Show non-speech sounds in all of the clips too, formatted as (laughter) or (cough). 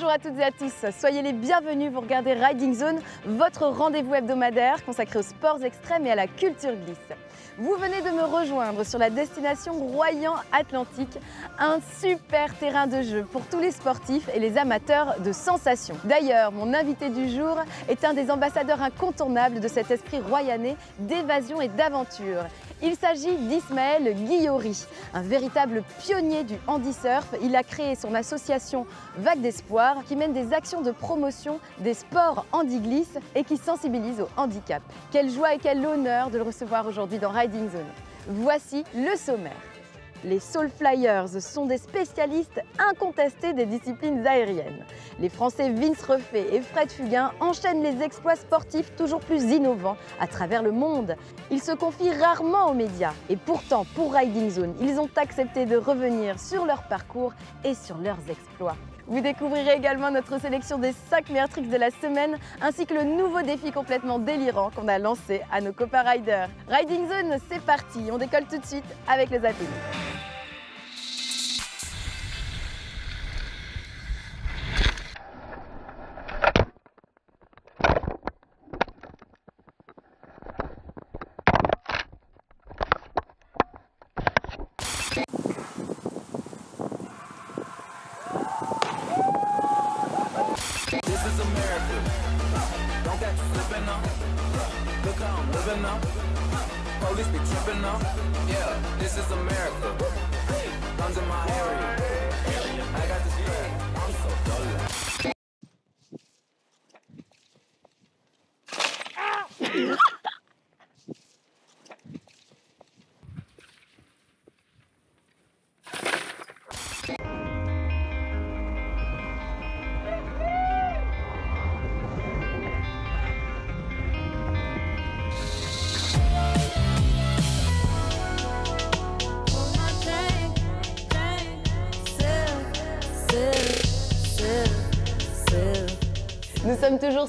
Bonjour à toutes et à tous, soyez les bienvenus, vous regardez Riding Zone, votre rendez-vous hebdomadaire consacré aux sports extrêmes et à la culture glisse. Vous venez de me rejoindre sur la destination Royan-Atlantique, un super terrain de jeu pour tous les sportifs et les amateurs de sensations. D'ailleurs, mon invité du jour est un des ambassadeurs incontournables de cet esprit royanais d'évasion et d'aventure. Il s'agit d'Ismaël Guillori, un véritable pionnier du handisurf. Il a créé son association Vague d'Espoir qui mène des actions de promotion des sports handi-glisse et qui sensibilise au handicap. Quelle joie et quel honneur de le recevoir aujourd'hui dans Riding Zone. Voici le sommaire. Les Soul Flyers sont des spécialistes incontestés des disciplines aériennes. Les Français Vince Refait et Fred Fugain enchaînent les exploits sportifs toujours plus innovants à travers le monde. Ils se confient rarement aux médias et pourtant, pour Riding Zone, ils ont accepté de revenir sur leur parcours et sur leurs exploits. Vous découvrirez également notre sélection des 5 meilleurs tricks de la semaine, ainsi que le nouveau défi complètement délirant qu'on a lancé à nos copains riders. Riding Zone, c'est parti, on décolle tout de suite avec les ateliers. Deus.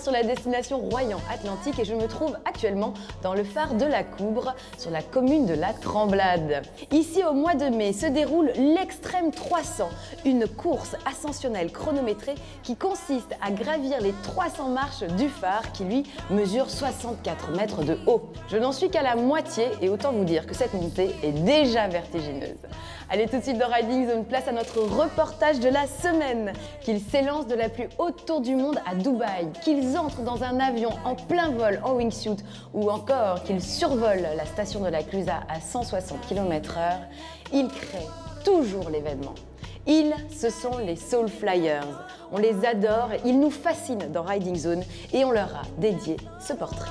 Sur la destination Royan-Atlantique et je me trouve actuellement dans le phare de la Coubre, sur la commune de la Tremblade. Ici, au mois de mai, se déroule l'Extrême 300, une course ascensionnelle chronométrée qui consiste à gravir les 300 marches du phare qui, lui, mesure 64 mètres de haut. Je n'en suis qu'à la moitié et autant vous dire que cette montée est déjà vertigineuse. Allez tout de suite dans Riding Zone, place à notre reportage de la semaine. Qu'ils s'élancent de la plus haute tour du monde à Dubaï, qu'ils entrent dans un avion en plein vol en wingsuit ou encore qu'ils survolent la station de la Clusa à 160 km/h, ils créent toujours l'événement. Ils, ce sont les Soul Flyers. On les adore, ils nous fascinent dans Riding Zone et on leur a dédié ce portrait.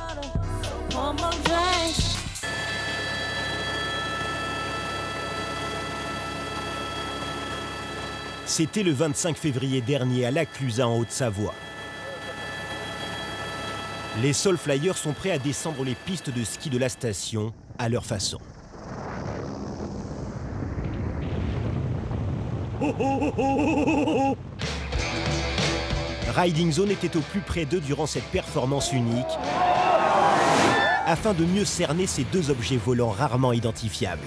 C'était le 25 février dernier à La Clusaz en Haute-Savoie. Les Soul Flyers sont prêts à descendre les pistes de ski de la station à leur façon. Riding Zone était au plus près d'eux durant cette performance unique afin de mieux cerner ces deux objets volants rarement identifiables.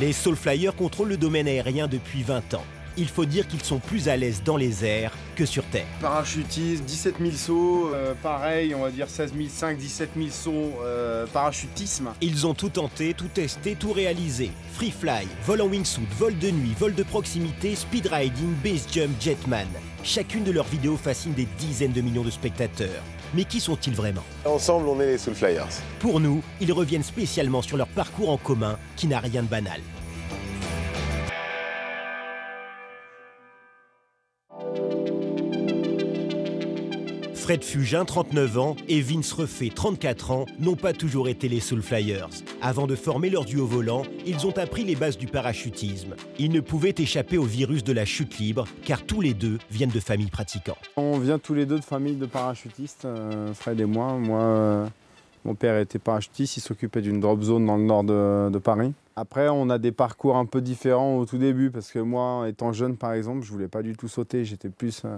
Les Soul Flyers contrôlent le domaine aérien depuis 20 ans. Il faut dire qu'ils sont plus à l'aise dans les airs que sur Terre. Parachutisme, 17 000 sauts, euh, pareil, on va dire 16 500, 17 000 sauts, euh, parachutisme. Ils ont tout tenté, tout testé, tout réalisé. Free fly, vol en wingsuit, vol de nuit, vol de proximité, speed riding, base jump, jetman. Chacune de leurs vidéos fascine des dizaines de millions de spectateurs. Mais qui sont-ils vraiment Ensemble, on est les Soul Flyers. Pour nous, ils reviennent spécialement sur leur parcours en commun qui n'a rien de banal. Fred Fugin, 39 ans, et Vince Refait, 34 ans, n'ont pas toujours été les Soul Flyers. Avant de former leur duo volant, ils ont appris les bases du parachutisme. Ils ne pouvaient échapper au virus de la chute libre, car tous les deux viennent de familles pratiquants. On vient tous les deux de familles de parachutistes, euh, Fred et moi. Moi, euh, mon père était parachutiste, il s'occupait d'une drop zone dans le nord de, de Paris. Après, on a des parcours un peu différents au tout début, parce que moi, étant jeune par exemple, je voulais pas du tout sauter, j'étais plus euh,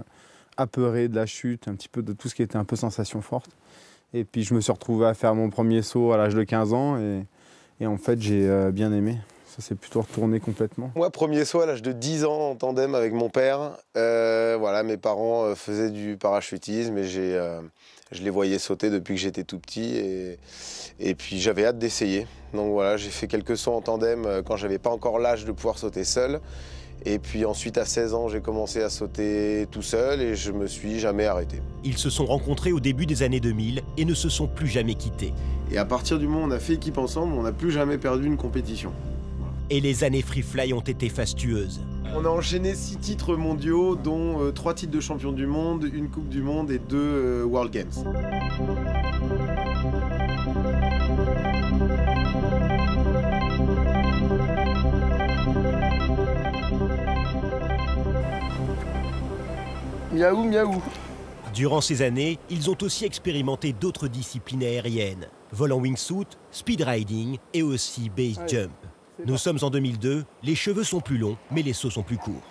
apeuré de la chute, un petit peu de tout ce qui était un peu sensation forte. Et puis je me suis retrouvé à faire mon premier saut à l'âge de 15 ans et, et en fait j'ai euh, bien aimé. Ça s'est plutôt retourné complètement. Moi, premier saut à l'âge de 10 ans en tandem avec mon père. Euh, voilà, mes parents euh, faisaient du parachutisme et j'ai, euh, je les voyais sauter depuis que j'étais tout petit. Et, et puis j'avais hâte d'essayer. Donc voilà, j'ai fait quelques sauts en tandem quand j'avais pas encore l'âge de pouvoir sauter seul. Et puis ensuite, à 16 ans, j'ai commencé à sauter tout seul et je me suis jamais arrêté. Ils se sont rencontrés au début des années 2000 et ne se sont plus jamais quittés. Et à partir du moment où on a fait équipe ensemble, on n'a plus jamais perdu une compétition. Et les années Free Fly ont été fastueuses. On a enchaîné six titres mondiaux, dont euh, trois titres de champion du monde, une Coupe du Monde et deux euh, World Games. Miaou, miaou. Durant ces années, ils ont aussi expérimenté d'autres disciplines aériennes. Vol en wingsuit, speed riding et aussi base jump. Nous sommes en 2002, les cheveux sont plus longs, mais les sauts sont plus courts.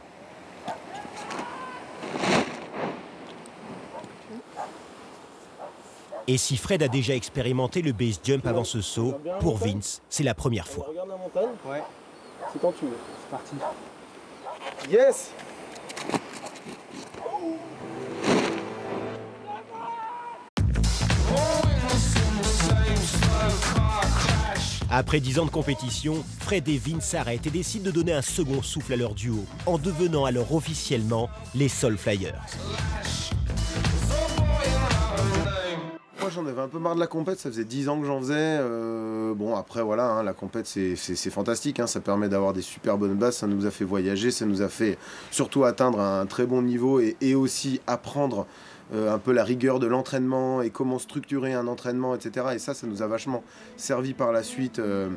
Et si Fred a déjà expérimenté le base jump avant ce saut, pour Vince, c'est la première fois. Regarde la montagne Ouais. C'est quand tu veux. C'est parti. Yes Après 10 ans de compétition, Fred et Vince s'arrêtent et décident de donner un second souffle à leur duo, en devenant alors officiellement les Soul Flyers. Moi j'en avais un peu marre de la compète, ça faisait 10 ans que j'en faisais. Euh, bon après voilà, hein, la compète c'est- fantastique, hein, ça permet d'avoir des super bonnes bases, ça nous a fait voyager, ça nous a fait surtout atteindre un très bon niveau et, aussi apprendre un peu la rigueur de l'entraînement et comment structurer un entraînement, etc. Et ça, ça nous a vachement servi par la suite euh,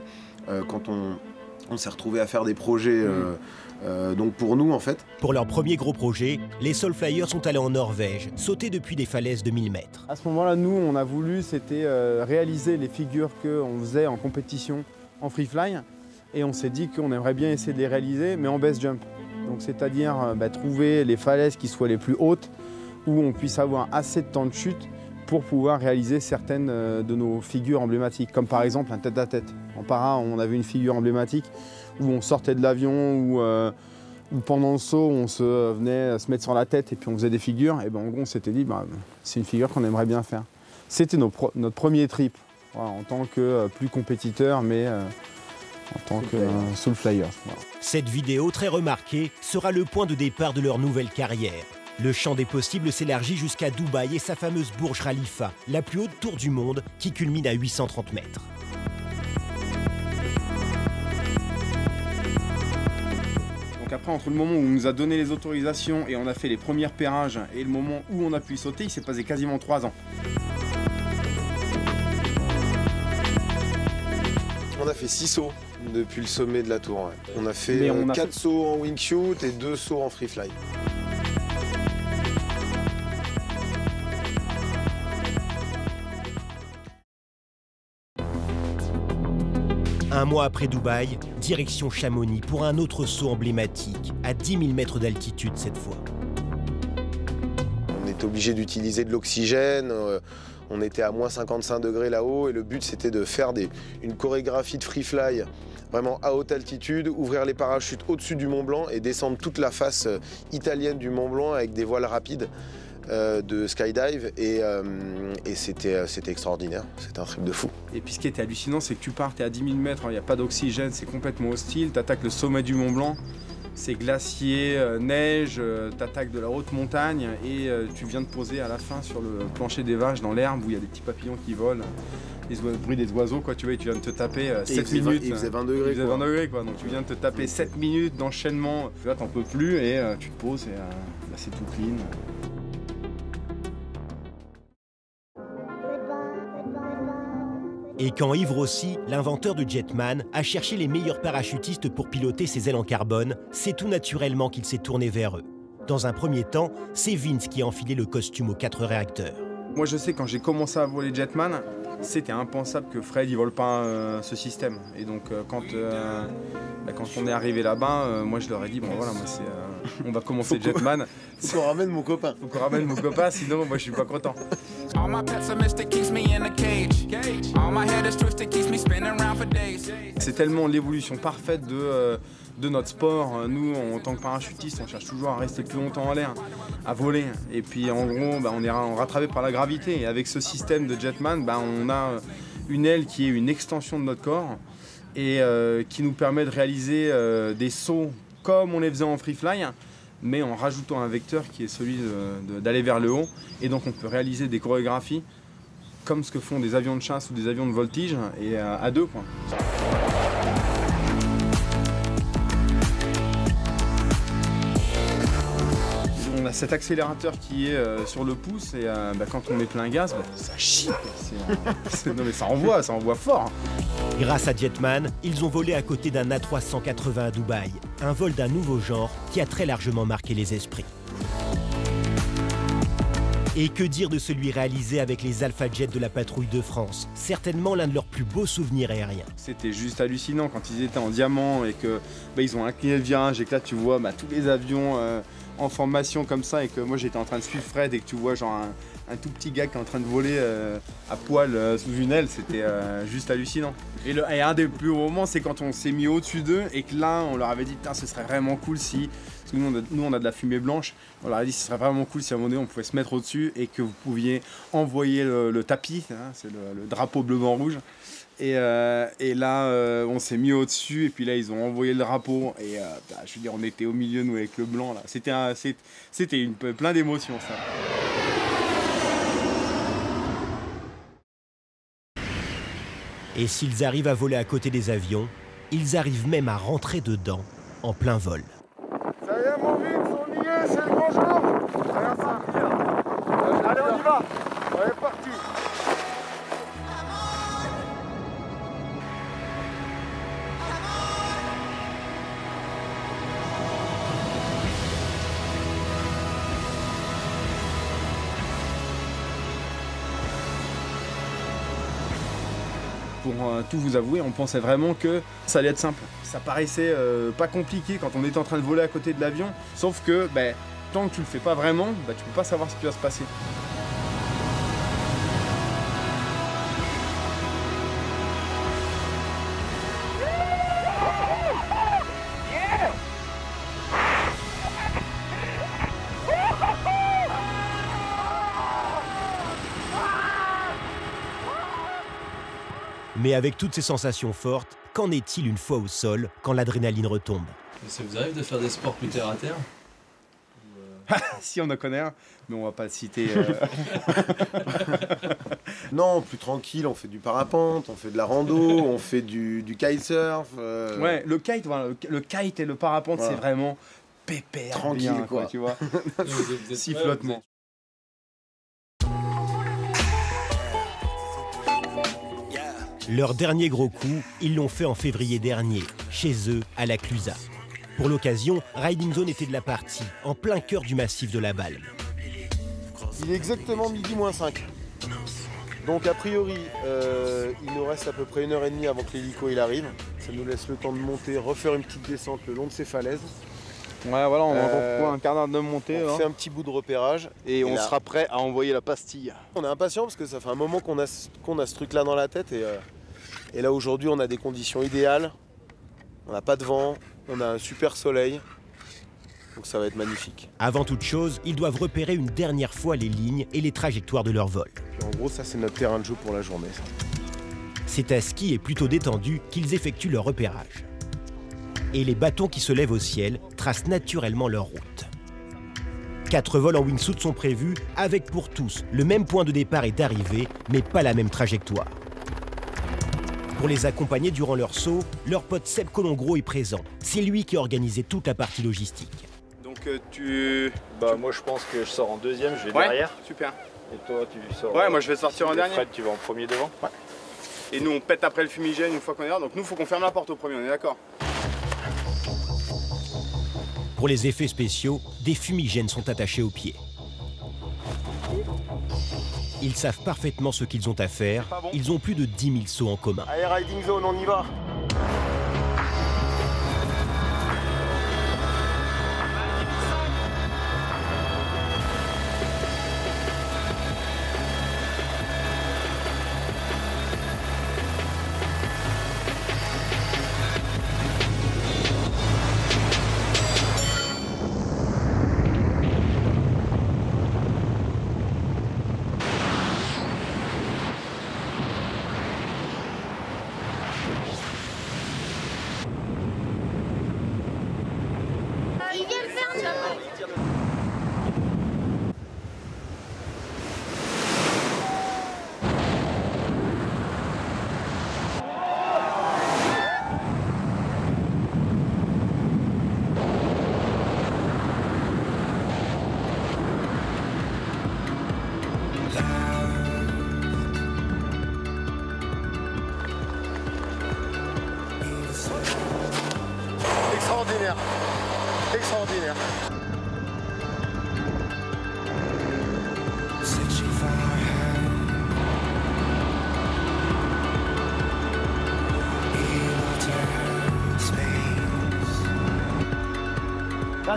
euh, quand on, on s'est retrouvé à faire des projets. euh, euh, donc pour nous en fait, Pour leur premier gros projet, les Soul Flyers sont allés en Norvège, sauter depuis des falaises de 1000 mètres. À ce moment-là, nous, on a voulu, c'était euh, réaliser les figures qu'on faisait en compétition en free fly. Et on s'est dit qu'on aimerait bien essayer de les réaliser, mais en base jump. Donc, c'est-à-dire euh, bah, trouver les falaises qui soient les plus hautes, où on puisse avoir assez de temps de chute pour pouvoir réaliser certaines euh, de nos figures emblématiques, comme par exemple un tête-à-tête. En para, on avait une figure emblématique où on sortait de l'avion, où, euh, où pendant le saut, on se euh, venait se mettre sur la tête et puis on faisait des figures. Et ben, en gros, on s'était dit, bah, c'est une figure qu'on aimerait bien faire. C'était notre premier trip, voilà, en tant que euh, plus compétiteur, mais euh, en tant que euh, soul flyer. voilà. Cette vidéo très remarquée sera le point de départ de leur nouvelle carrière. Le champ des possibles s'élargit jusqu'à Dubaï et sa fameuse Burj Khalifa, la plus haute tour du monde qui culmine à 830 mètres. Donc après, entre le moment où on nous a donné les autorisations et on a fait les premiers repérages et le moment où on a pu y sauter, il s'est passé quasiment trois ans. On a fait 6 sauts depuis le sommet de la tour. ouais. On a fait Mais on a 4 fait- sauts en wingsuit et 2 sauts en free fly. Un mois après Dubaï, direction Chamonix pour un autre saut emblématique, à 10 000 mètres d'altitude cette fois. On était obligé d'utiliser de l'oxygène. euh, on était à moins 55 degrés là-haut et le but c'était de faire une chorégraphie de free fly vraiment à haute altitude, ouvrir les parachutes au-dessus du Mont Blanc et descendre toute la face euh, italienne du Mont Blanc avec des voiles rapides euh, de skydive et, euh, et c'était euh, c'était extraordinaire, c'était un trip de fou. Et puis ce qui était hallucinant, c'est que tu pars, t'es à 10 000 mètres, il n'y a pas d'oxygène, c'est complètement hostile, t'attaques le sommet du Mont Blanc, c'est glacier, euh, neige, t'attaques de la haute montagne et tu viens de poser à la fin sur le plancher des vaches dans l'herbe où il y a des petits papillons qui volent, les le bruit des oiseaux, quoi, tu vois, et tu viens de te taper euh, Et il 7 faisait vingt- minutes. il faisait 20 Il degrés. faisait quoi. 20 degrés quoi, donc tu viens de te taper 7 minutes d'enchaînement, là t'en peux plus et tu te poses et là c'est tout clean. Et quand Yves Rossi, l'inventeur de Jetman, a cherché les meilleurs parachutistes pour piloter ses ailes en carbone, c'est tout naturellement qu'il s'est tourné vers eux. Dans un premier temps, c'est Vince qui a enfilé le costume aux quatre réacteurs. Moi je sais quand j'ai commencé à voler Jetman, c'était impensable que Fred il vole pas euh, ce système. Et donc euh, quand, euh, bah, quand on est arrivé là-bas, moi je leur ai dit bon voilà moi c'est On va commencer Jetman. (laughs) Faut qu'on ramène mon copain. Faut qu'on ramène mon copain, sinon moi je suis pas content. All my pessimistic keeps me in a cage. All my head is twisted, keeps me spinning around for days. C'est tellement l'évolution parfaite de, euh, de notre sport. Nous, en tant que parachutistes, on cherche toujours à rester le plus longtemps en l'air, à voler. Et puis en gros, bah, on est ra- rattrapé par la gravité. Et avec ce système de Jetman, bah, on a une aile qui est une extension de notre corps et euh, qui nous permet de réaliser euh, des sauts comme on les faisait en free fly, mais en rajoutant un vecteur qui est celui d'aller vers le haut. Et donc on peut réaliser des chorégraphies comme ce que font des avions de chasse ou des avions de voltige et à deux. Quoi. Cet accélérateur qui est euh, sur le pouce et euh, bah, quand on met plein gaz, bah, ça chie. euh, (laughs) non mais ça envoie, ça envoie fort. Grâce à Jetman, ils ont volé à côté d'un A380 à Dubaï, un vol d'un nouveau genre qui a très largement marqué les esprits. Et que dire de celui réalisé avec les Alpha Jets de la patrouille de France? Certainement l'un de leurs plus beaux souvenirs aériens. C'était juste hallucinant quand ils étaient en diamant et que bah, ils ont incliné le virage et que là tu vois bah, tous les avions euh, en formation comme ça et que moi j'étais en train de suivre Fred et que tu vois genre un, tout petit gars qui est en train de voler euh, à poil euh, sous une aile, c'était euh, juste hallucinant. Et, un des plus beaux moments c'est quand on s'est mis au-dessus d'eux et que là on leur avait dit ce serait vraiment cool si, nous on, a, de la fumée blanche, on leur a dit ce serait vraiment cool si à un moment donné on pouvait se mettre au-dessus et que vous pouviez envoyer le, tapis, hein, c'est le, le drapeau bleu blanc rouge. Et, euh, et là, euh, on s'est mis au-dessus, et puis là, ils ont envoyé le drapeau. Et euh, bah, je veux dire, on était au milieu, nous, avec le blanc. là. C'était un- c'était une- plein d'émotions, ça. Et s'ils arrivent à voler à côté des avions, ils arrivent même à rentrer dedans en plein vol. Ça y est, mon vite, on y est, c'est le grand jour. Allez, on part. Allez, on y va. Pour euh, tout vous avouer, on pensait vraiment que ça allait être simple. Ça paraissait euh, pas compliqué quand on était en train de voler à côté de l'avion. Sauf que, ben, tant que tu le fais pas vraiment, bah, tu peux pas savoir ce qui va se passer. Mais avec toutes ces sensations fortes, qu'en est-il une fois au sol quand l'adrénaline retombe? Mais ça vous arrive de faire des sports plus terre à terre? Si on en connaît un, mais on va pas le citer. euh, (laughs) Non, plus tranquille, on fait du parapente, on fait de la rando, on fait du, du kitesurf. euh, Ouais, le kite, voilà, le, le kite et le parapente, Voilà. c'est vraiment pépère, Tranquille, bien, quoi. tu vois. (laughs) Vous êtes- Leur dernier gros coup, ils l'ont fait en février dernier, chez eux, à la Clusa. Pour l'occasion, Riding Zone était de la partie, en plein cœur du massif de la Balme. Il est exactement midi moins 5. Donc a priori, euh, il nous reste à peu près une heure et demie avant que l'hélico il arrive. Ça nous laisse le temps de monter, refaire une petite descente le long de ces falaises. Ouais, voilà, on va Euh, encore un quart d'heure de montée. On hein. fait un petit bout de repérage Et, on là- sera prêt à envoyer la pastille. On est impatient parce que ça fait un moment qu'on a, a ce truc là dans la tête et, euh, et là aujourd'hui on a des conditions idéales. On n'a pas de vent, on a un super soleil. Donc ça va être magnifique. Avant toute chose, ils doivent repérer une dernière fois les lignes et les trajectoires de leur vol. En gros ça c'est notre terrain de jeu pour la journée. C'est à ski et plutôt détendu qu'ils effectuent leur repérage. Et les bâtons qui se lèvent au ciel tracent naturellement leur route. Quatre vols en wingsuit sont prévus, avec pour tous le même point de départ et d'arrivée, mais pas la même trajectoire. Pour les accompagner durant leur saut, leur pote Seb Colongro est présent. C'est lui qui a organisé toute la partie logistique. Donc euh, tu. Bah moi je pense que je sors en deuxième, je vais Ouais, derrière. super. Et toi tu sors. Ouais, moi, je vais sortir en dernier. Fred tu vas en premier devant. Et nous on pète après le fumigène une fois qu'on est là. Donc nous faut qu'on ferme la porte au premier, on est d'accord Pour les effets spéciaux, des fumigènes sont attachés aux pieds. Ils savent parfaitement ce qu'ils ont à faire. Bon. Ils ont plus de 10 000 sauts en commun. Allez riding zone, on y va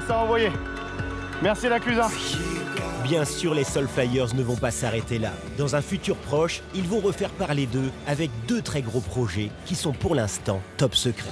Ça, c'est envoyé. Merci la Clusa. Bien sûr, les Soulflyers ne vont pas s'arrêter là. Dans un futur proche, ils vont refaire parler d'eux avec deux très gros projets qui sont pour l'instant top secrets.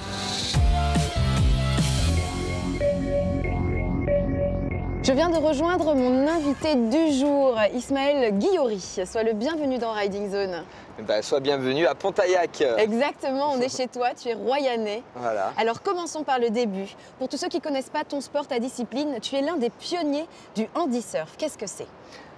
Je viens de rejoindre mon invité du jour, Ismaël Guillori. Sois le bienvenu dans Riding Zone. Bah, sois bienvenue à Pontaillac. Exactement, on est chez toi, tu es royanais. Voilà. Alors commençons par le début. Pour tous ceux qui ne connaissent pas ton sport, ta discipline, tu es l'un des pionniers du handisurf. Qu'est-ce que c'est?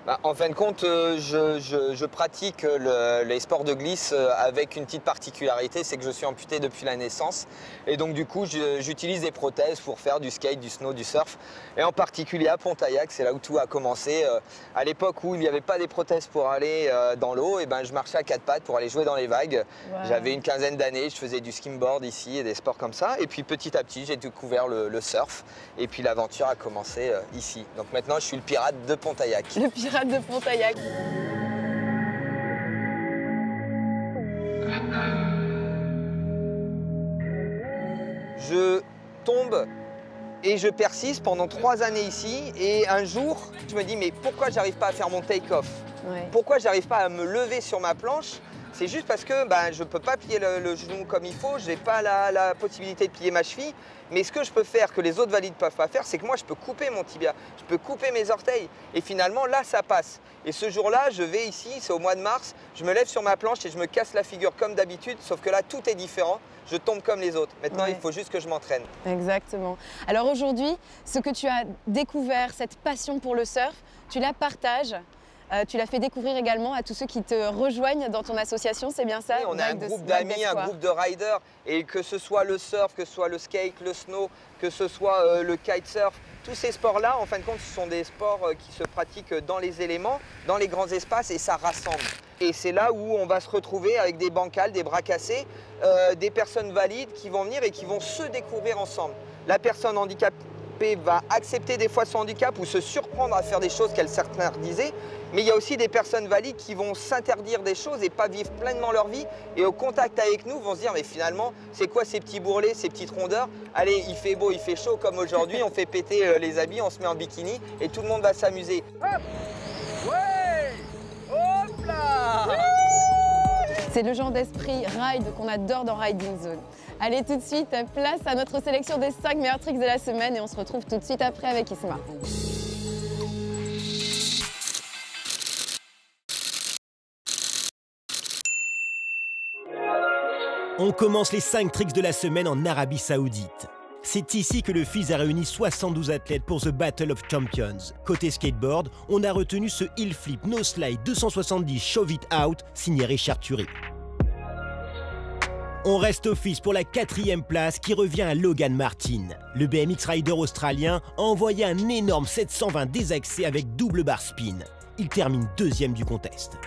Bah, en fin de compte, euh, je, je- je pratique le- les sports de glisse euh, avec une petite particularité, c'est que je suis amputé depuis la naissance. Et donc du coup, j'utilise des prothèses pour faire du skate, du snow, du surf. Et en particulier à Pontaillac, c'est là où tout a commencé. Euh, À l'époque où il n'y avait pas des prothèses pour aller euh, dans l'eau, et ben, je marchais à quatre pattes pour aller jouer dans les vagues. J'avais une quinzaine d'années, je faisais du skimboard ici et des sports comme ça. Et puis petit à petit, j'ai découvert le, le surf. Et puis l'aventure a commencé euh, ici. Donc maintenant, je suis le pirate de Pontaillac. Le pirate de Pontaillac. Je tombe et je persiste pendant trois années ici. Et un jour, je me dis, mais pourquoi j'arrive pas à faire mon take-off? Ouais. Pourquoi j'arrive pas à me lever sur ma planche? C'est juste parce que ben, je ne peux pas plier le, le genou comme il faut, je n'ai pas la, la possibilité de plier ma cheville. Mais ce que je peux faire, que les autres valides ne peuvent pas faire, c'est que moi, je peux couper mon tibia, je peux couper mes orteils. Et finalement, là, ça passe. Et ce jour-là, je vais ici, c'est au mois de mars, je me lève sur ma planche et je me casse la figure comme d'habitude, sauf que là, tout est différent. Je tombe comme les autres. Maintenant, Ouais. il faut juste que je m'entraîne. Exactement. Alors aujourd'hui, ce que tu as découvert, cette passion pour le surf, tu la partages. Euh, tu l'as fait découvrir également à tous ceux qui te rejoignent dans ton association, c'est bien ça Oui, on a un groupe d'amis, un groupe de riders, et que ce soit le surf, que ce soit le skate, le snow, que ce soit euh, le kitesurf, tous ces sports-là, en fin de compte, ce sont des sports euh, qui se pratiquent dans les éléments, dans les grands espaces, et ça rassemble. Et c'est là où on va se retrouver avec des bancales, des bras cassés, euh, des personnes valides qui vont venir et qui vont se découvrir ensemble. La personne handicapée va accepter des fois son handicap ou se surprendre à faire des choses qu'elle s'interdisait, mais il y a aussi des personnes valides qui vont s'interdire des choses et pas vivre pleinement leur vie. Et au contact avec nous, vont se dire, mais finalement, c'est quoi ces petits bourrelets, ces petites rondeurs? Allez, il fait beau, il fait chaud comme aujourd'hui, on fait péter euh, les habits, on se met en bikini et tout le monde va s'amuser. C'est le genre d'esprit ride qu'on adore dans Riding Zone. Allez tout de suite, place à notre sélection des 5 meilleurs tricks de la semaine et on se retrouve tout de suite après avec Isma. On commence les 5 tricks de la semaine en Arabie Saoudite. C'est ici que le FIS a réuni 72 athlètes pour The Battle of Champions. Côté skateboard, on a retenu ce hill flip no slide 270 shove it out signé Richard Thury. On reste FIS pour la quatrième place qui revient à Logan Martin. Le BMX rider australien a envoyé un énorme 720 désaxé avec double bar spin. Il termine deuxième du contest.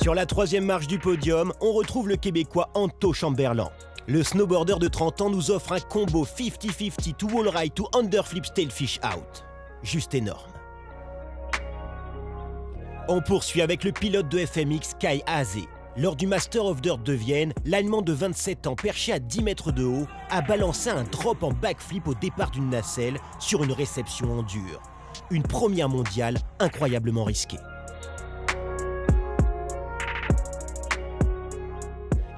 Sur la troisième marche du podium, on retrouve le Québécois Anto Chamberlain. Le snowboarder de 30 ans nous offre un combo 50-50 to wall ride to underflip tailfish out. Juste énorme. On poursuit avec le pilote de FMX Kai Haze. Lors du Master of Dirt de Vienne, l'Allemand de 27 ans perché à 10 mètres de haut a balancé un drop en backflip au départ d'une nacelle sur une réception en dur. Une première mondiale incroyablement risquée.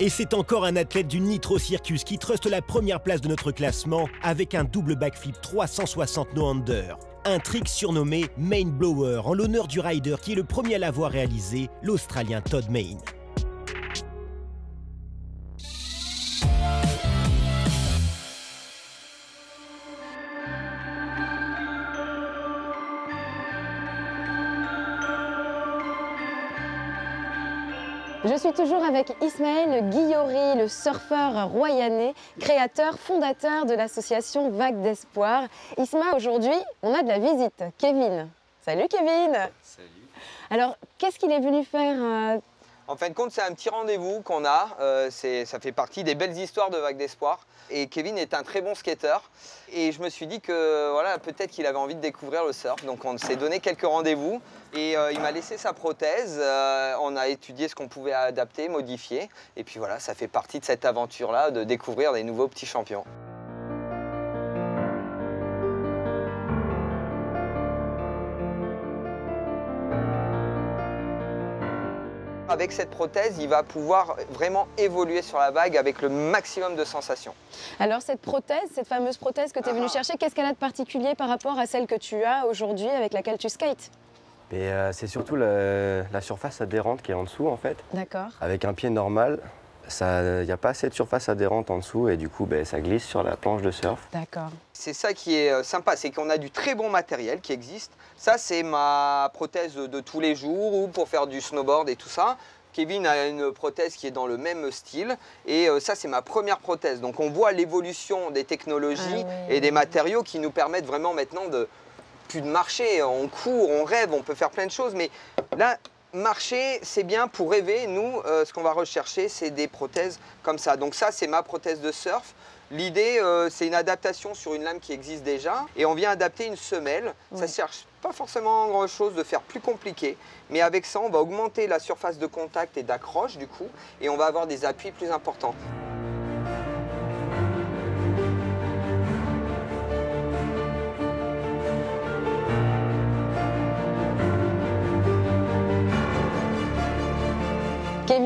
Et c'est encore un athlète du Nitro Circus qui truste la première place de notre classement avec un double backflip 360 no under. Un trick surnommé Main Blower en l'honneur du rider qui est le premier à l'avoir réalisé, l'Australien Todd Main. Je suis toujours avec Ismaël Guillori, le surfeur royanais, créateur, fondateur de l'association Vague d'Espoir. Isma, aujourd'hui, on a de la visite. Kevin. Salut Kevin Salut. Alors, qu'est-ce qu'il est venu faire euh, En fin de compte, c'est un petit rendez-vous qu'on a. Euh, ça fait partie des belles histoires de Vague d'Espoir. Et Kevin est un très bon skater. Et je me suis dit que voilà, peut-être qu'il avait envie de découvrir le surf. Donc on s'est donné quelques rendez-vous. Et euh, il m'a laissé sa prothèse. Euh, on a étudié ce qu'on pouvait adapter, modifier. Et puis voilà, ça fait partie de cette aventure-là de découvrir des nouveaux petits champions. Avec cette prothèse, il va pouvoir vraiment évoluer sur la vague avec le maximum de sensations. Alors cette prothèse, cette fameuse prothèse que tu es venu chercher, qu'est-ce qu'elle a de particulier par rapport à celle que tu as aujourd'hui avec laquelle tu skates? Euh, c'est surtout le- la surface adhérente qui est en dessous en fait. D'accord. Avec un pied normal, il n'y a pas assez de surface adhérente en dessous et du coup ben, ça glisse sur la planche de surf. D'accord. C'est ça qui est euh, sympa, c'est qu'on a du très bon matériel qui existe. Ça, c'est ma prothèse de tous les jours ou pour faire du snowboard et tout ça. Kevin a une prothèse qui est dans le même style et euh, ça, c'est ma première prothèse. Donc on voit l'évolution des technologies Ah oui. et des matériaux qui nous permettent vraiment maintenant de plus de marcher. On court, on rêve, on peut faire plein de choses, mais là, marcher, c'est bien pour rêver. Nous, euh, ce qu'on va rechercher, c'est des prothèses comme ça. Donc ça, c'est ma prothèse de surf. L'idée, euh, c'est une adaptation sur une lame qui existe déjà et on vient adapter une semelle. Ça ne cherche pas forcément grand-chose de faire plus compliqué, mais avec ça, on va augmenter la surface de contact et d'accroche du coup et on va avoir des appuis plus importants.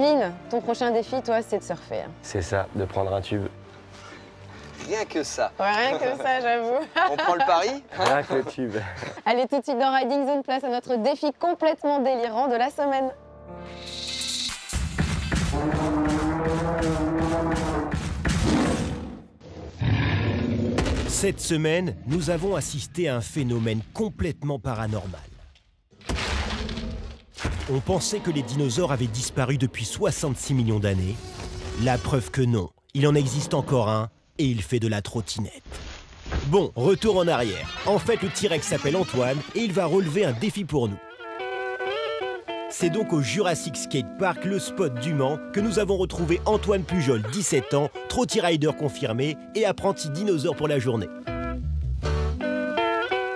Kevin, ton prochain défi, toi, c'est de surfer. hein. C'est ça, de prendre un tube. Rien que ça. Ouais, rien que ça, j'avoue. (laughs) On prend le pari Rien que le tube. (laughs) Allez, tout de suite dans Riding Zone, place à notre défi complètement délirant de la semaine. Cette semaine, nous avons assisté à un phénomène complètement paranormal. On pensait que les dinosaures avaient disparu depuis 66 millions d'années. La preuve que non, il en existe encore un et il fait de la trottinette. Bon, retour en arrière. En fait, le T-Rex s'appelle Antoine et il va relever un défi pour nous. C'est donc au Jurassic Skate Park, le spot du Mans, que nous avons retrouvé Antoine Pujol, 17 ans, trotty rider confirmé et apprenti dinosaure pour la journée.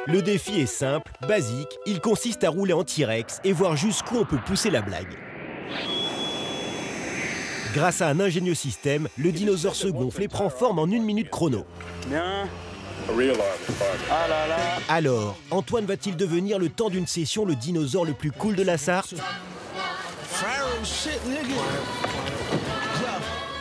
Le défi est simple, basique, il consiste à rouler en T-Rex et voir jusqu'où on peut pousser la blague. Grâce à un ingénieux système, le dinosaure se gonfle et prend forme en une minute chrono. Alors, Antoine va-t-il devenir le temps d'une session le dinosaure le plus cool de la Sarthe?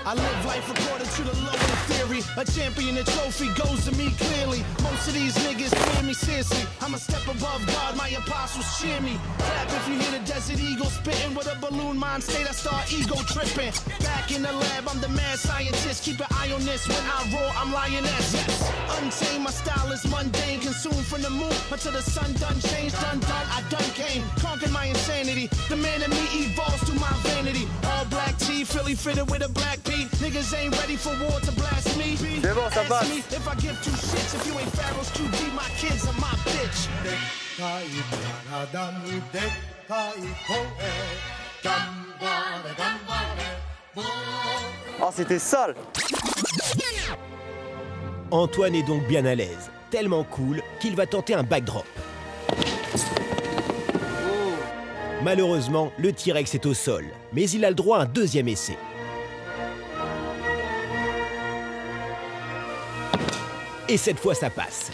I live life according to the and theory. A champion, a trophy goes to me clearly. Most of these niggas fear me seriously. I'm a step above God, my apostles cheer me. Clap if you hear the desert eagle spitting with a balloon mind state. I start ego tripping. Back in the lab, I'm the mad scientist. Keep an eye on this. When I roar, I'm lioness. Yes, untamed, my style is mundane. Consumed from the moon until the sun done changed. Done, done, I done came. Conquered my insanity. The man in me evolves through my vanity. All black tee, Philly fitted with a black P. Niggas ain't ready for war to blast me. C'est bon, ça Ask passe. me if I give two shits. If you ain't Pharaoh's QD, my kids are my bitch. Oh, c'était sale. Antoine est donc bien à l'aise, tellement cool qu'il va tenter un backdrop. Malheureusement, le T-Rex est au sol, mais il a le droit à un deuxième essai. Et cette fois, ça passe.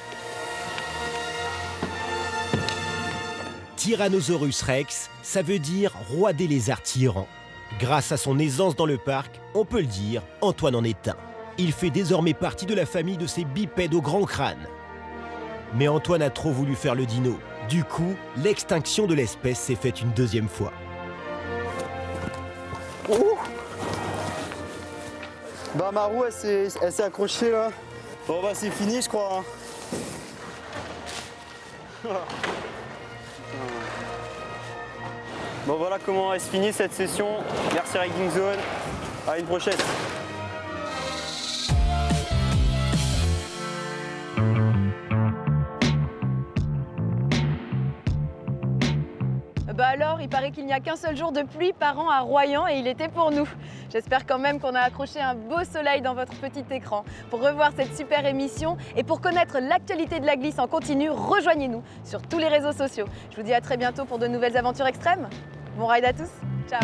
Tyrannosaurus Rex, ça veut dire roi des lézards tyrans. Grâce à son aisance dans le parc, on peut le dire, Antoine en est un. Il fait désormais partie de la famille de ces bipèdes au grand crâne. Mais Antoine a trop voulu faire le dino. Du coup, l'extinction de l'espèce s'est faite une deuxième fois. Bah ma elle s'est accrochée là. Bon bah c'est fini je crois. hein. Bon voilà comment elle se finit cette session. Merci Riding Zone. À une prochaine. Bah alors, il paraît qu'il n'y a qu'un seul jour de pluie par an à Royan et il était pour nous. J'espère quand même qu'on a accroché un beau soleil dans votre petit écran. Pour revoir cette super émission et pour connaître l'actualité de la glisse en continu, rejoignez-nous sur tous les réseaux sociaux. Je vous dis à très bientôt pour de nouvelles aventures extrêmes. Bon ride à tous, ciao